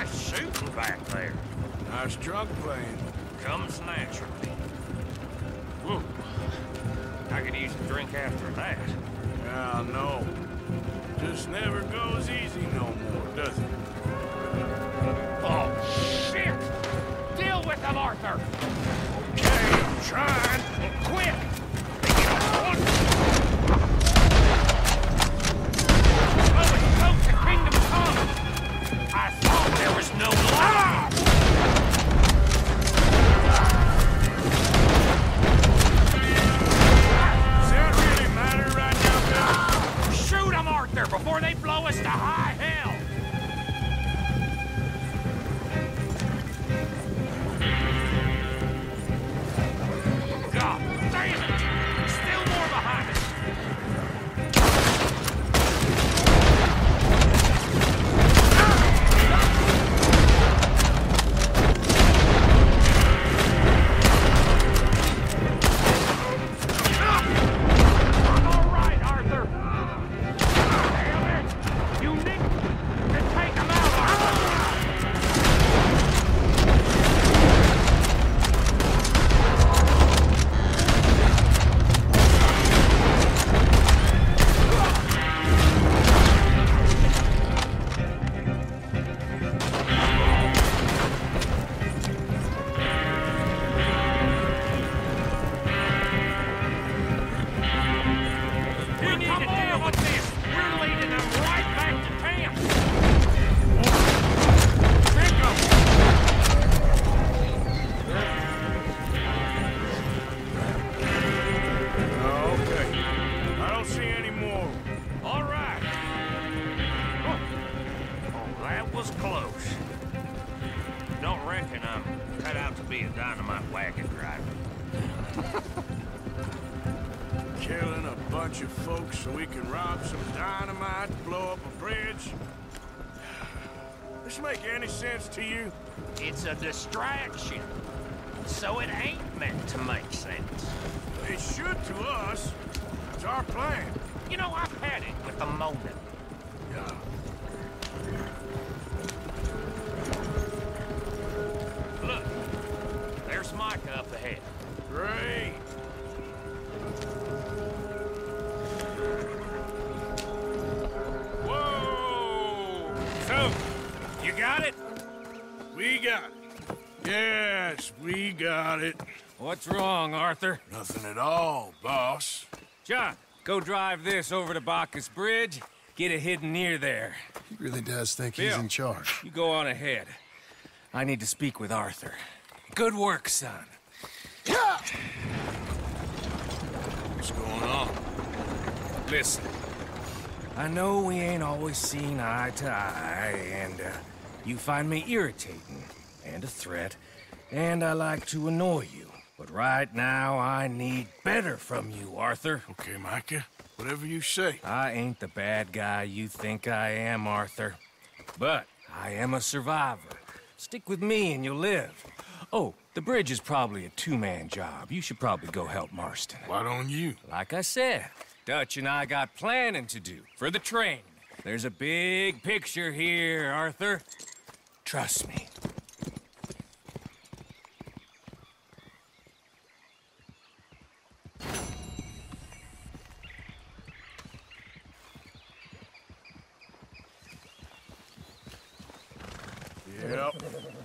Nice shooting back there. Nice drunk playing. Comes naturally. Whew. I could use a drink after that. Yeah, no. Just never goes easy no more, does it? Oh, shit! Deal with them, Arthur! Okay, I'm trying. Quit! Was close. Don't reckon I'm cut out to be a dynamite wagon driver. Killing a bunch of folks so we can rob some dynamite, blow up a bridge. This make any sense to you? It's a distraction. So it ain't meant to make sense. It should to us. It's our plan. You know, I've had it with the Mona. Look, there's Micah up ahead. Great. Whoa! So, you got it? We got it. Yes, we got it. What's wrong, Arthur? Nothing at all, boss. John, go drive this over to Bacchus Bridge. Get it hidden near there. He really does think he's in charge. You go on ahead. I need to speak with Arthur. Good work, son. What's going on? Listen, I know we ain't always seen eye to eye, and uh, you find me irritating and a threat, and I like to annoy you. But right now, I need better from you, Arthur. Okay, Micah. Whatever you say. I ain't the bad guy you think I am, Arthur. But I am a survivor. Stick with me and you'll live. Oh, the bridge is probably a two-man job. You should probably go help Marston. Why don't you? Like I said, Dutch and I got planning to do for the train. There's a big picture here, Arthur. Trust me. Yep.